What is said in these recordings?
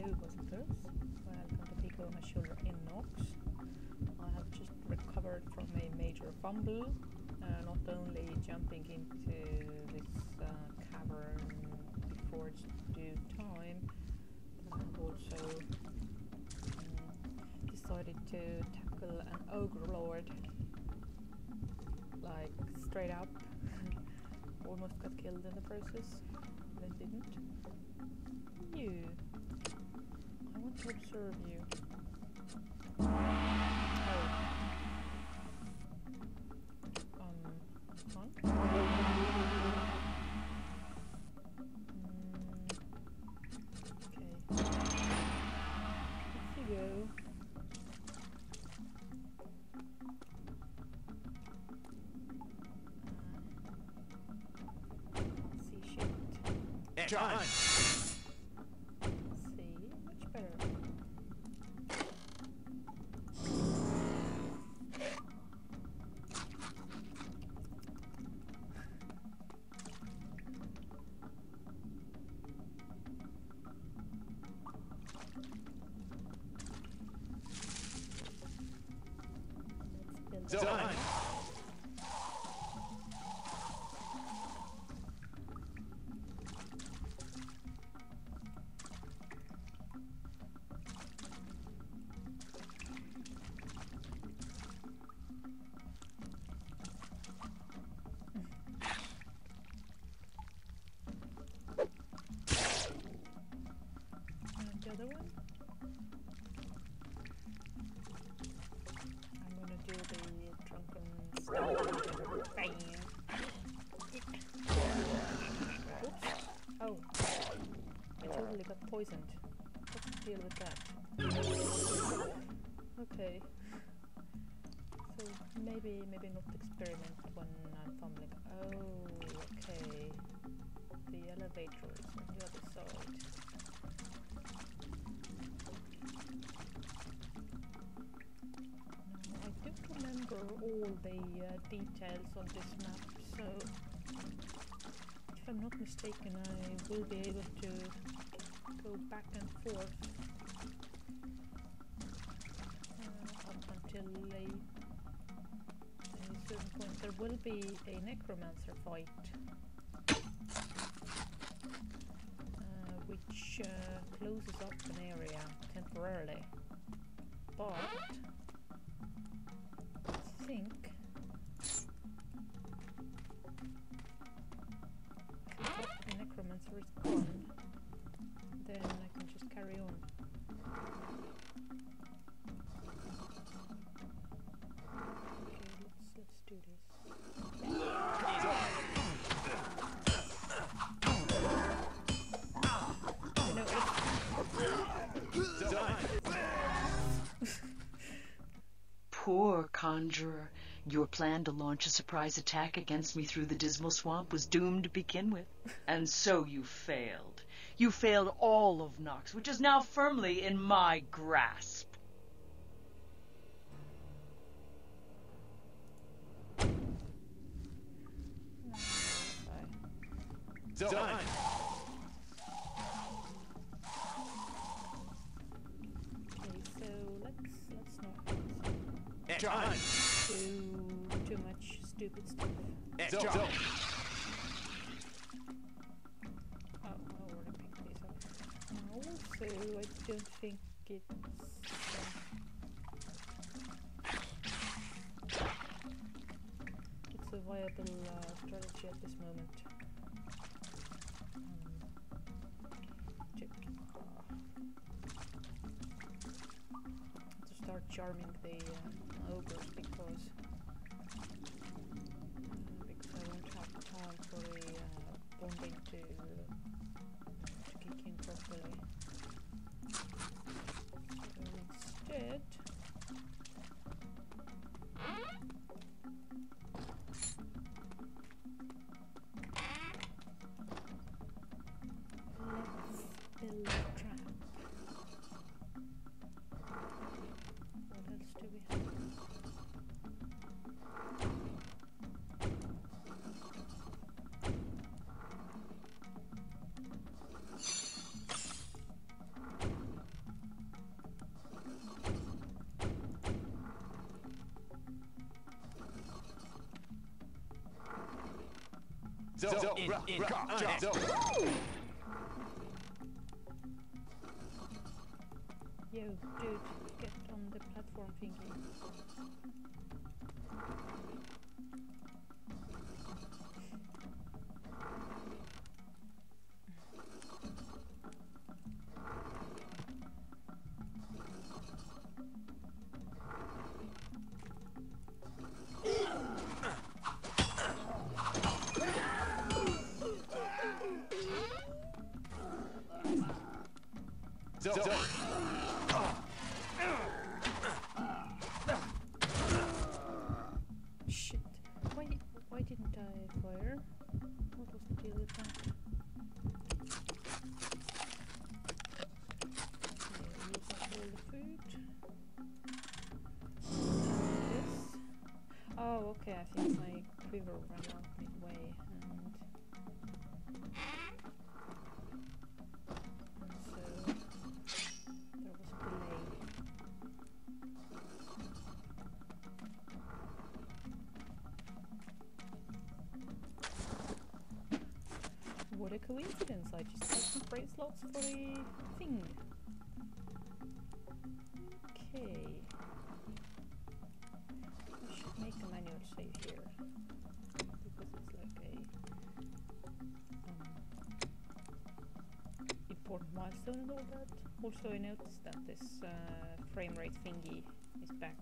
Girls. Welcome to Pico on my shoulder in Nox. I have just recovered from a major fumble, uh, not only jumping into this uh, cavern before its due time, but I have also um, decided to tackle an ogre lord, like straight up. Almost got killed in the process, then didn't. You. I want to observe you. Oh. Um, fun? Mm, okay. Off you go. Uh, see. John! Poisoned. The deal with that? Okay. So maybe maybe not experiment when I'm fumbling. Oh, okay. The elevator is on the other side. I don't remember all the uh, details on this map, so if I'm not mistaken, I will be able to go back and forth uh, up until a, a certain point. There will be a necromancer fight, uh, which uh, closes up an area temporarily, but I think conjurer. Your plan to launch a surprise attack against me through the dismal swamp was doomed to begin with. And so you failed. You failed all of Nox, which is now firmly in my grasp. Bye. Done! John! Oh, I already picked these up. Also, I don't think it's. Uh, it's a viable uh, strategy at this moment. Um, to, to start charming the uh, ogres because for uh, bonding to to kick in properly. So instead, Zo, In, ra, in, ra, on zo. Yo, dude, get on the platform thingy. Zo, zo. Shit. Why why didn't I fire? What was the deal with that? Yeah, use up all the food. This. Oh, okay, I think my quiver ran out What a coincidence, I just got some brain slots for the thing. Okay. I should make a manual save here. Because it's like a um, important milestone and all that. Also I noticed that this uh, frame rate thingy is back.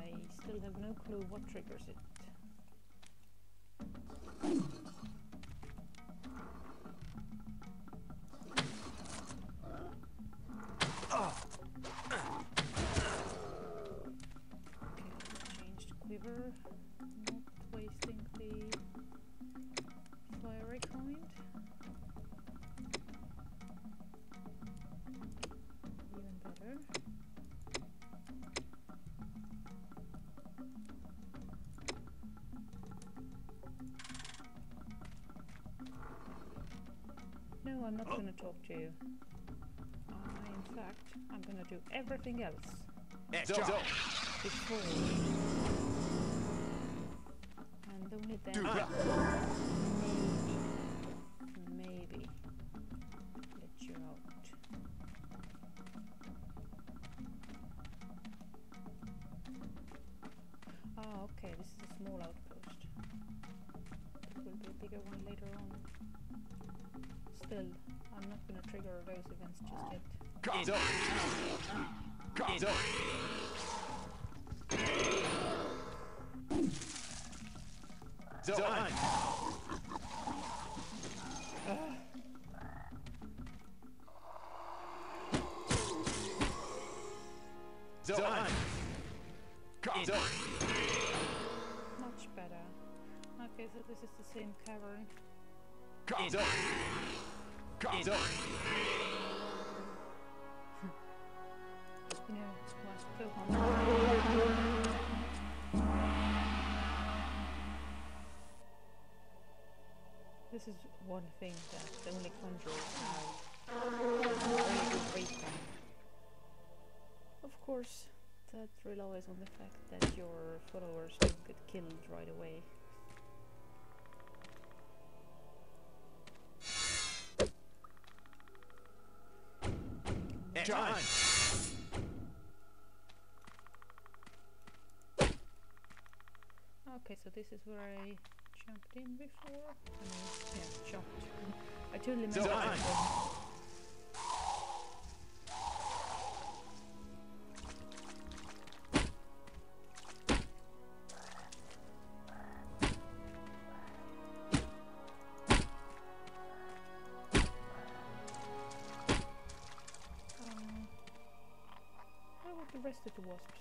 I still have no clue what triggers it. Talk to you. I, in fact, I'm gonna do everything else Zo, zo. before. And only then Du, maybe, maybe let you out. Ah, okay, this is a small outpost. There will be a bigger one later on. Still, I'm not gonna trigger those events just yet. Ka, zo. Ka, zo. Zo, aan. Zo, aan. Ka. Much better. Okay, so this is the same cavern. Ka, zo. Ka, zo. You know, what? Go home. This is one thing that the only conjurers have really good rate on. Of course, that relies on the fact that your followers don't get killed right away. John. Okay, so this is where I jumped in before. I mean, yeah, jumped. I totally missed wasps?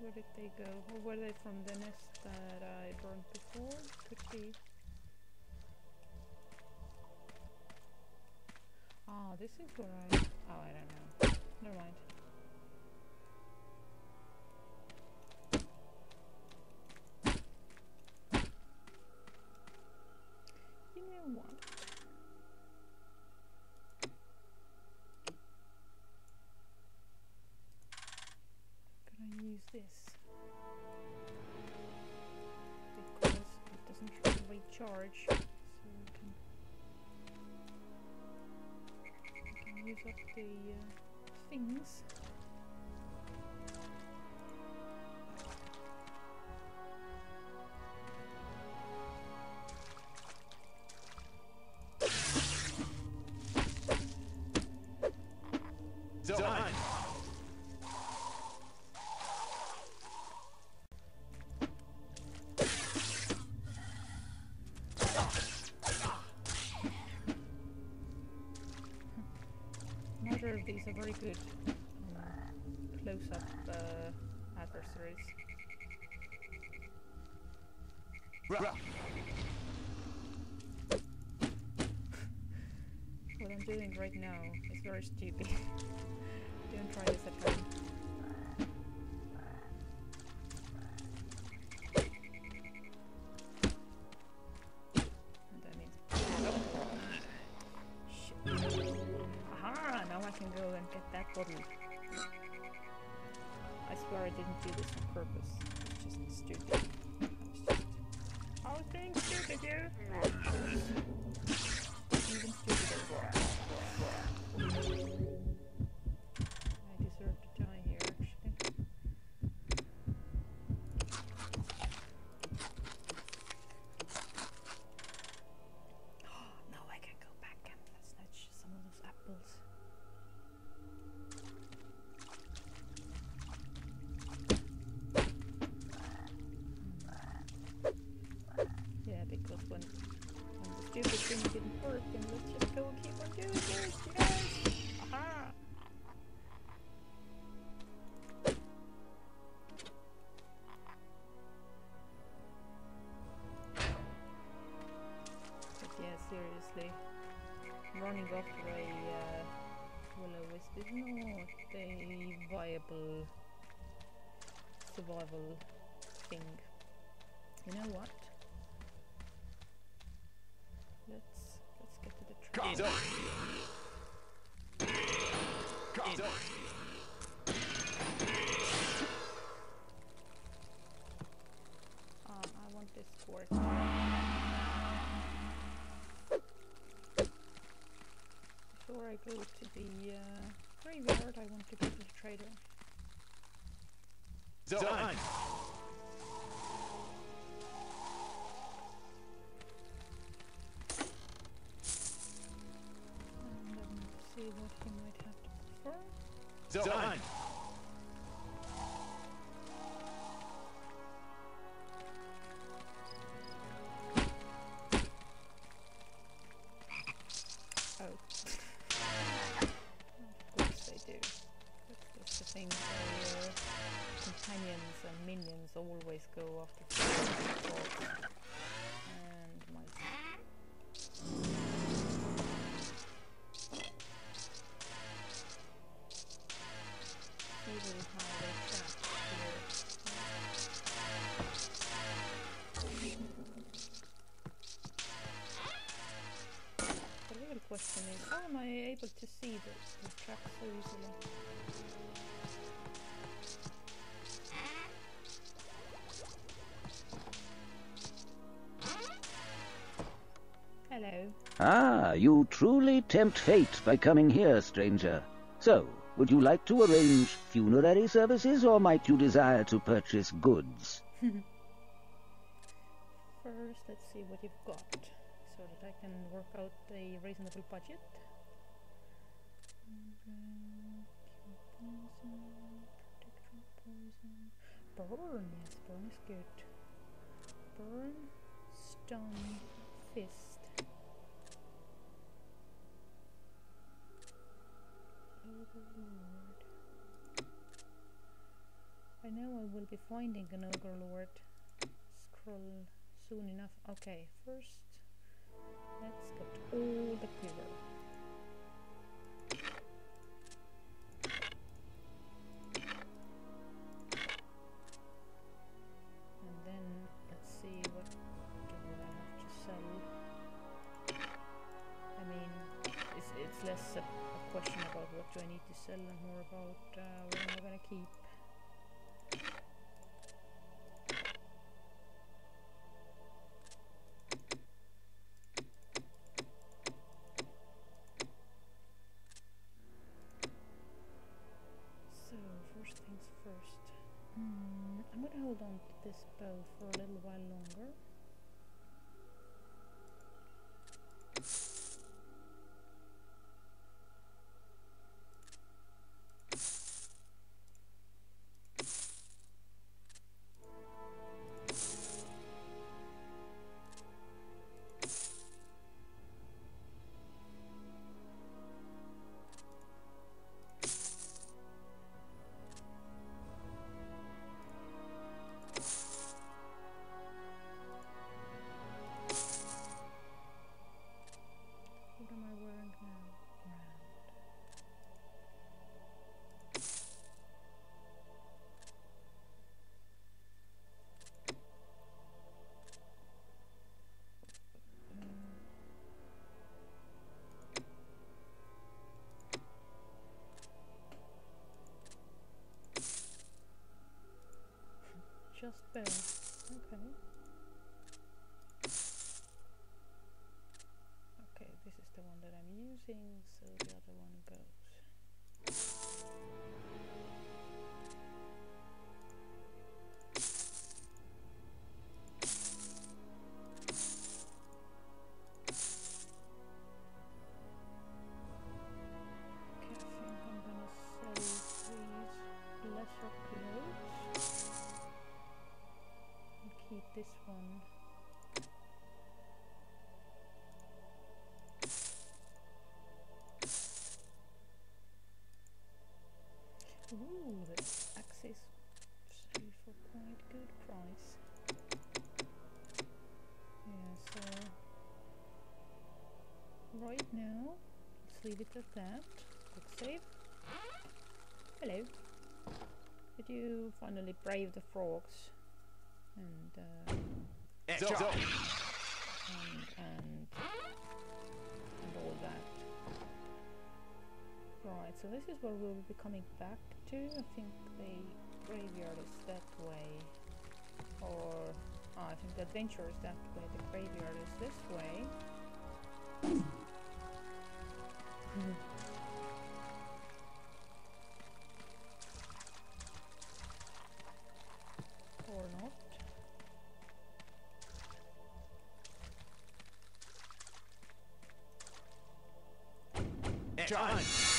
Where did they go? Or were they from the nest that I burned before? Could be. Ah, this is where I. Oh, I don't know. Never mind. This because it doesn't really reach charge, so we can, we can use up the uh, things. Neither of these are very good um, close-up uh, adversaries. What I'm doing right now is very stupid. Don't try this at home. Seriously, running after a uh, will-o-wisp is not a viable survival thing. You know what? Let's let's get to the trap. Zone. Zone. The uh, graveyard, I want to go to the trader. Zone 1. And um, see what he might have to offer. Zone 1. Am able to see the, the trap so easily? Hello. Ah, you truly tempt fate by coming here, stranger. So, would you like to arrange funerary services, or might you desire to purchase goods? First, let's see what you've got, so that I can work out a reasonable budget. Burn, yes, burn is good. Burn, stun, fist. Overlord. I know I will be finding an Ogre Lord scroll soon enough. Okay, first let's get all the quiver. tell them more about uh, what we're gonna keep. So, first things first. Mm, I'm gonna hold on to this bow for a Just bow. Okay. Okay, this is the one that I'm using, so the other one goes. Right now, let's leave it at that. Quick save. Hello. Did you finally brave the frogs? And uh, and and and all that. Right, so this is where we'll be coming back to. I think the graveyard is that way. Or ah, I think the adventure is that way, the graveyard is this way. Or not. John.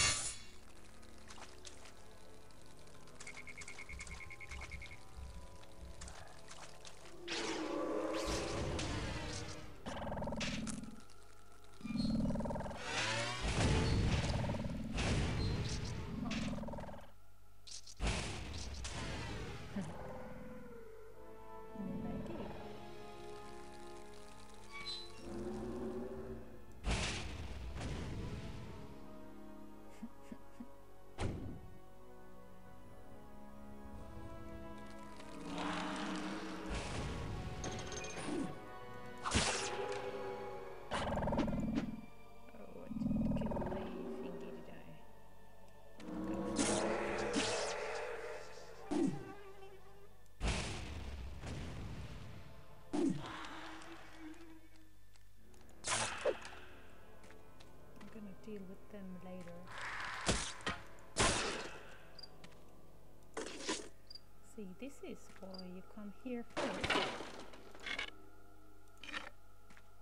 This is why you come here first.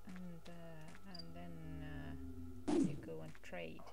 And, uh, and then uh, you go and trade.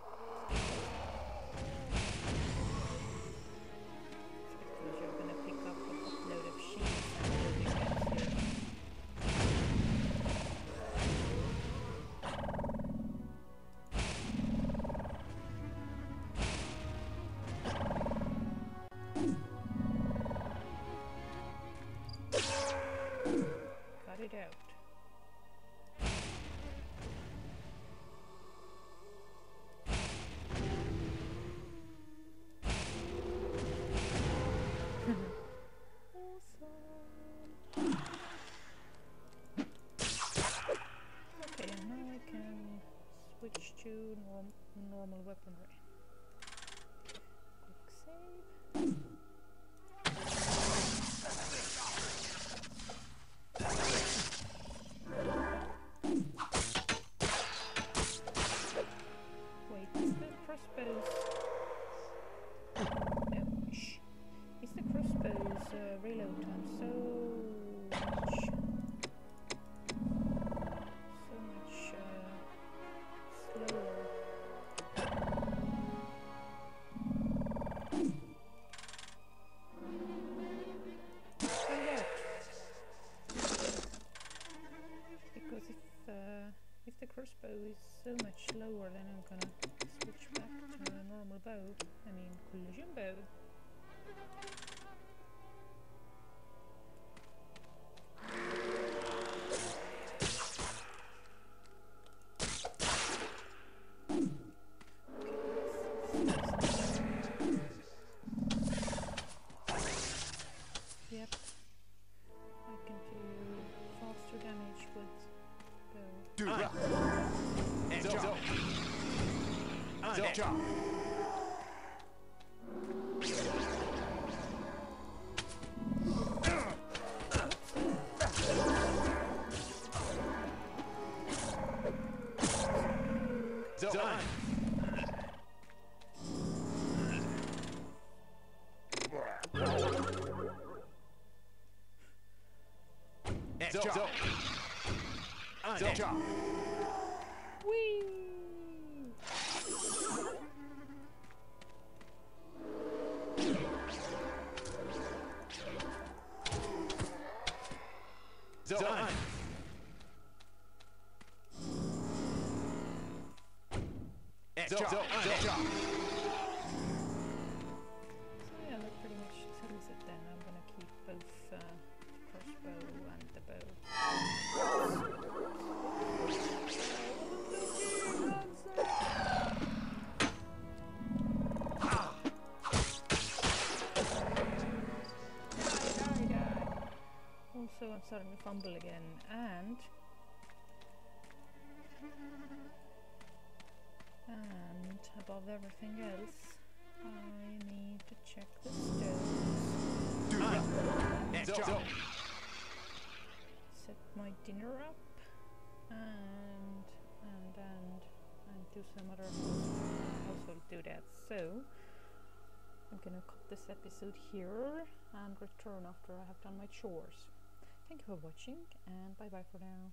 I mean, collision bow. Don't drop. Starting to fumble again, and and above everything else, I need to check the. Don't set my dinner up and and and and do some other house- do that. So I'm gonna cut this episode here and return after I have done my chores. Thank you for watching and bye bye for now.